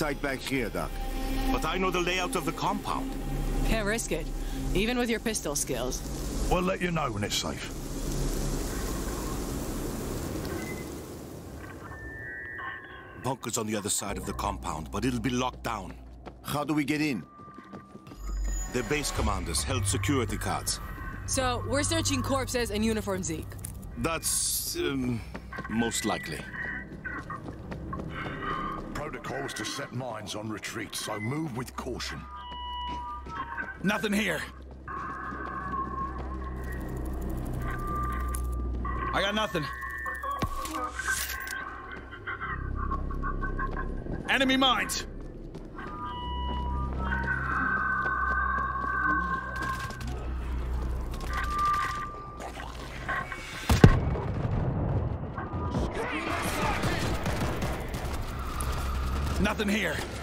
tight back here, Doc. But I know the layout of the compound. Can't risk it, even with your pistol skills. We'll let you know when it's safe. Bunker's on the other side of the compound, but it'll be locked down. How do we get in? The base commanders held security cards. So, we're searching corpses and uniform Zeke. That's, um, most likely. Is to set mines on retreat, so move with caution. Nothing here. I got nothing. Enemy mines! Nothing here.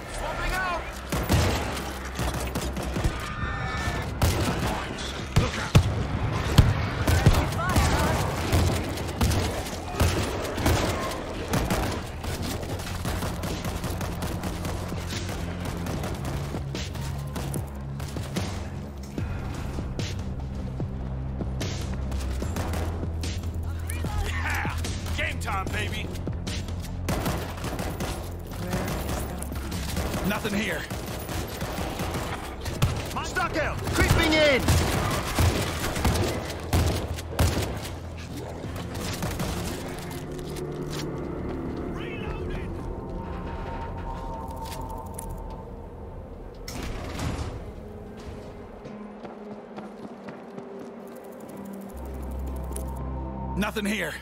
Nothing here.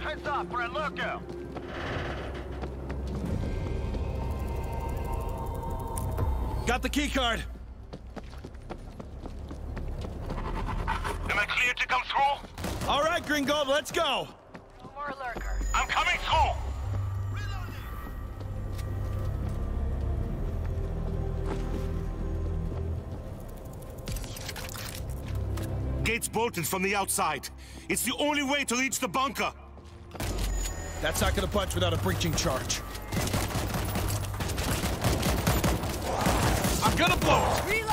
Heads up, we're at lookout. Got the key card. Am I clear to come through? All right, Gringold, let's go. No more lurker. I'm coming through. Gates bolted from the outside. It's the only way to reach the bunker. That's not gonna punch without a breaching charge. I'm gonna blow it!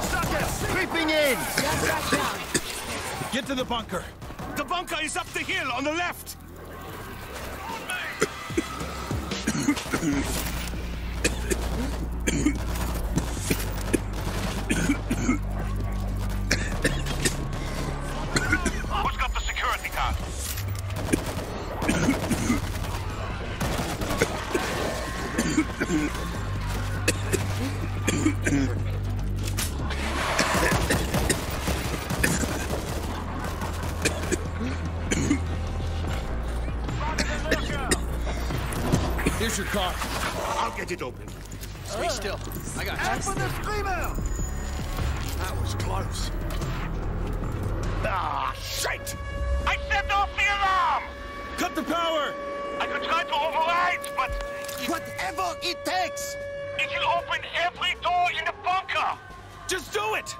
Stuck out! Creeping in! Get to the bunker. The bunker is up the hill on the left. Mm-hmm. Get it open. Stay still. I got you. for the screamer! That was close. Ah, shit! I set off the alarm! Cut the power! I could try to override, but Whatever it takes! it will open every door in the bunker! Just do it!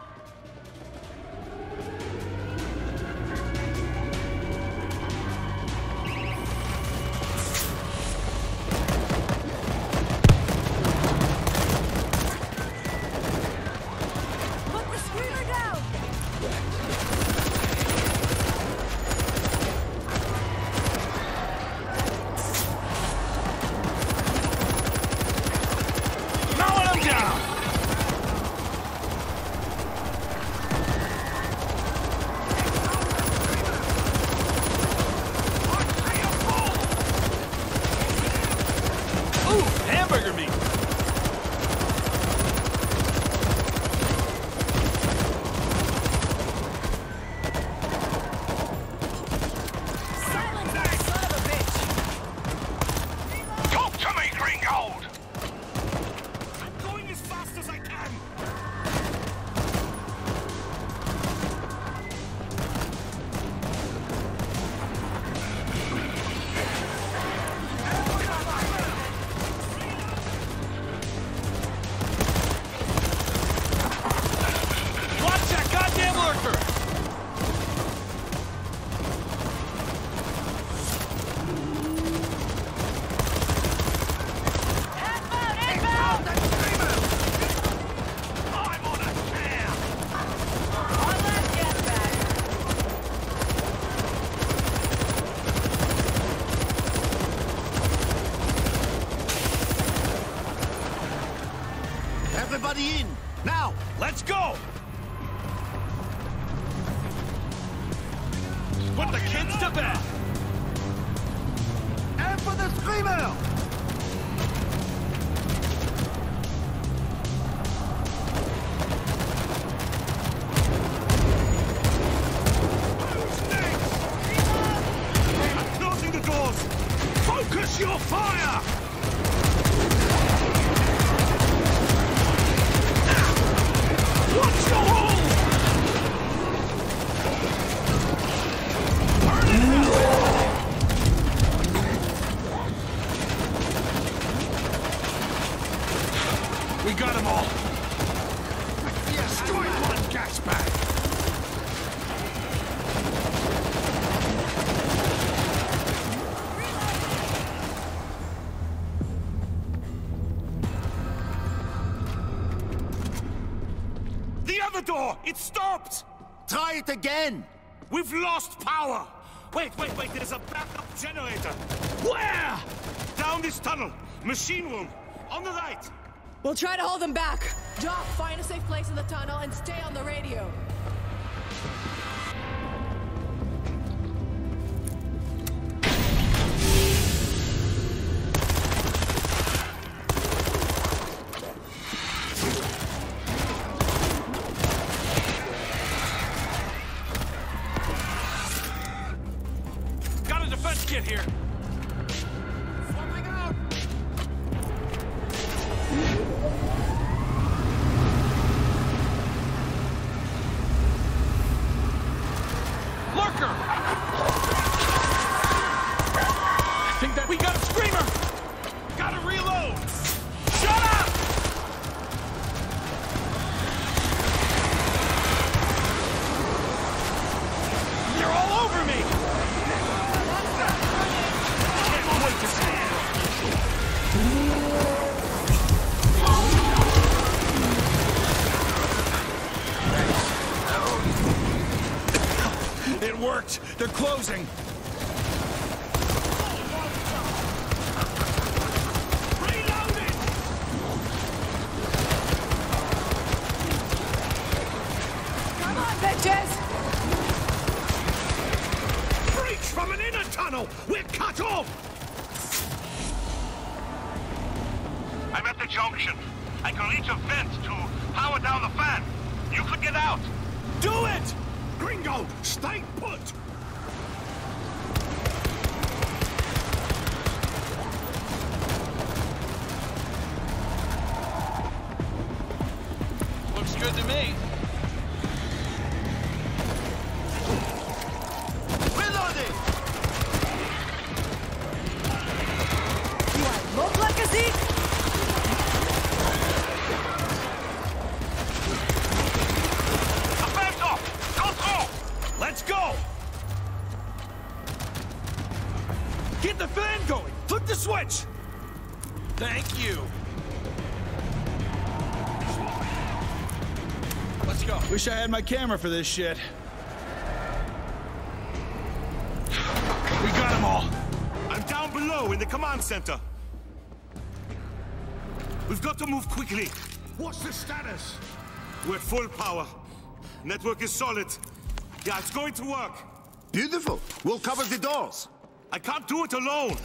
Door! It stopped! Try it again! We've lost power! Wait, wait, wait, there's a backup generator! Where? Down this tunnel! Machine room! On the right! We'll try to hold them back. Doc, find a safe place in the tunnel and stay on the radio. Tunnel! We're cut off! I'm at the junction. I can reach a vent to power down the fan. You could get out. Do it! Gringo, stay put! Let's go! Get the fan going! Flip the switch! Thank you. Let's go. Wish I had my camera for this shit. We got them all. I'm down below in the command center. We've got to move quickly. What's the status? We're at full power. Network is solid. Yeah, it's going to work. Beautiful! We'll cover the doors! I can't do it alone.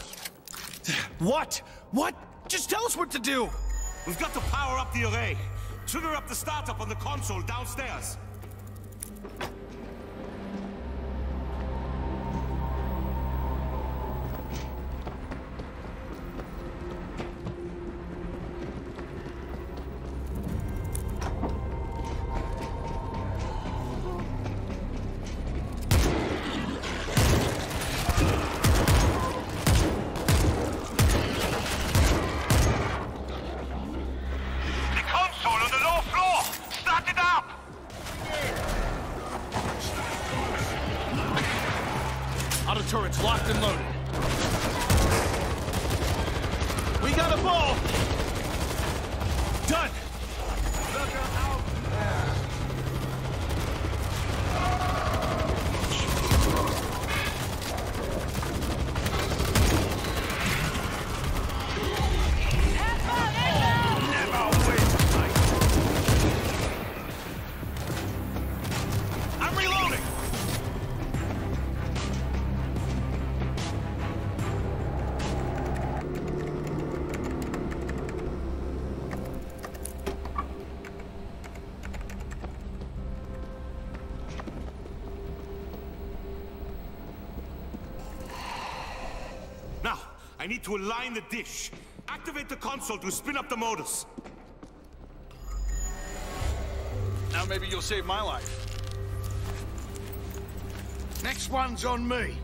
What? What? Just tell us what to do. We've got to power up the array. Trigger up the startup on the console downstairs. I need to align the dish. Activate the console to spin up the motors. Now maybe you'll save my life. Next one's on me.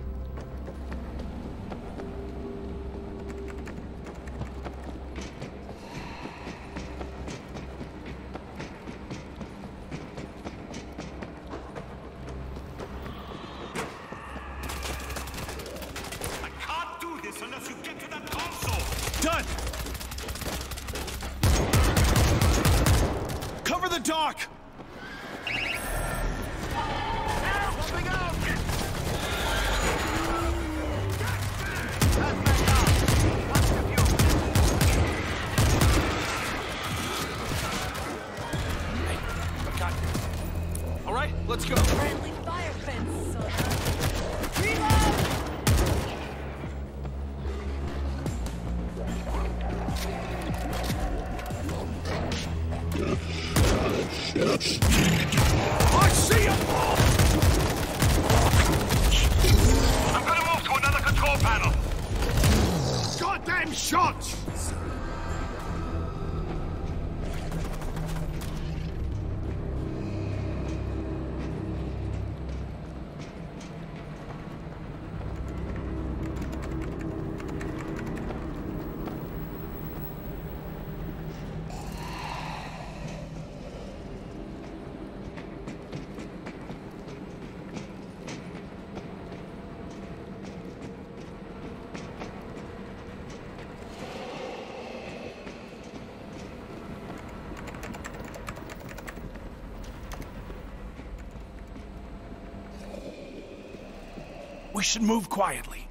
Goddamn shots! We should move quietly.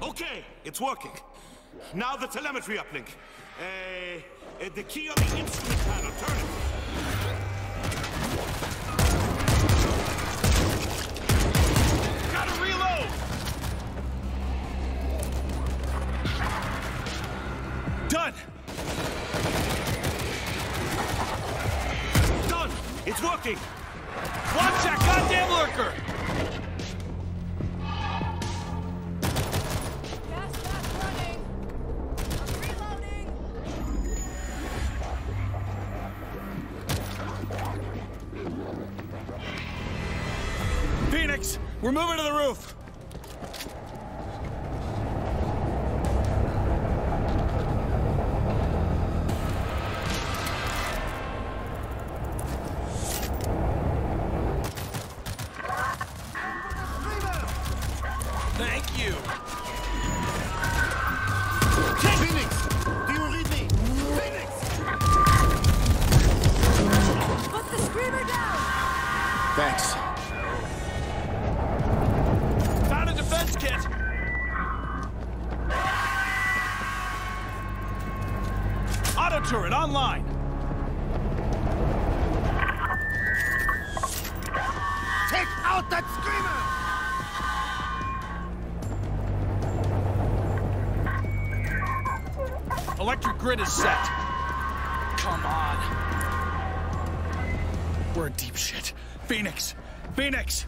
Okay, it's working. Now the telemetry uplink. Uh, uh, the key on the instrument panel. Turn it. Done! Done. It's working. Watch that goddamn we're moving to the roof. Thank you. Phoenix! Do you read me? Phoenix! Put the screamer down! Thanks. Online. Take out that screamer! Electric grid is set. Come on. We're in deep shit. Phoenix! Phoenix!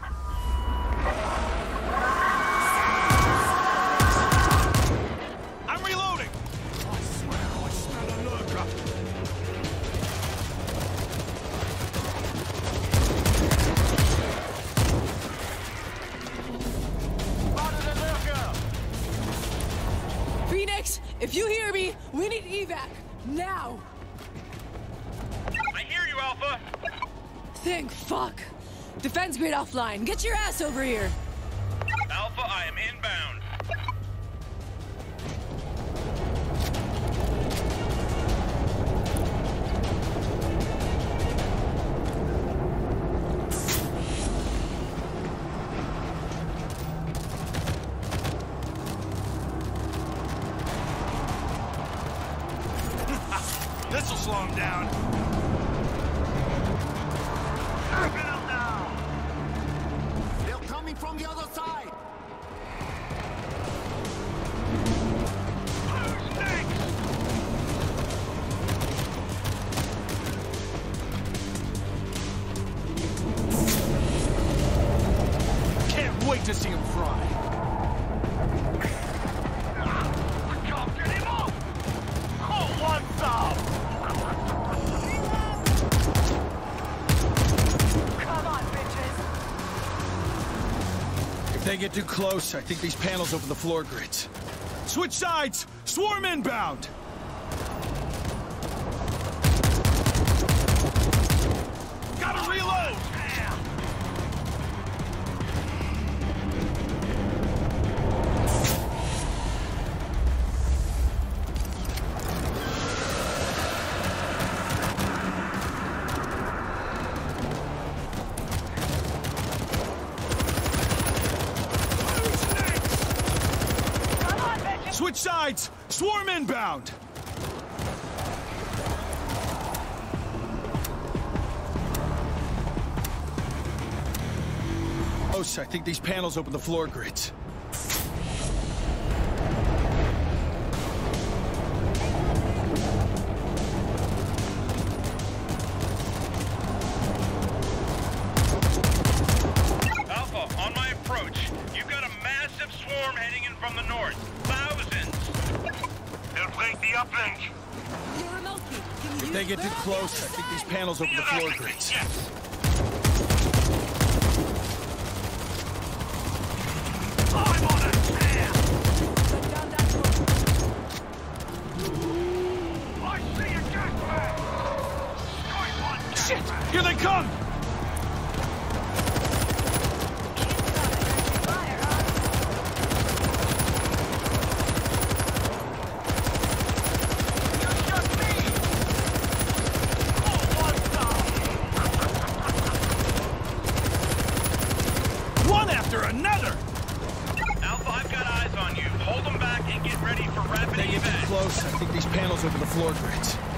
If you hear me, we need evac. Now! I hear you, Alpha. Thank fuck. Defense grid offline. Get your ass over here. get too close, I think these panels over the floor grids. Switch sides! Swarm inbound! Sides! Swarm inbound! Oh, I think these panels open the floor grids. panels over the floor grates. panels over the floor grids.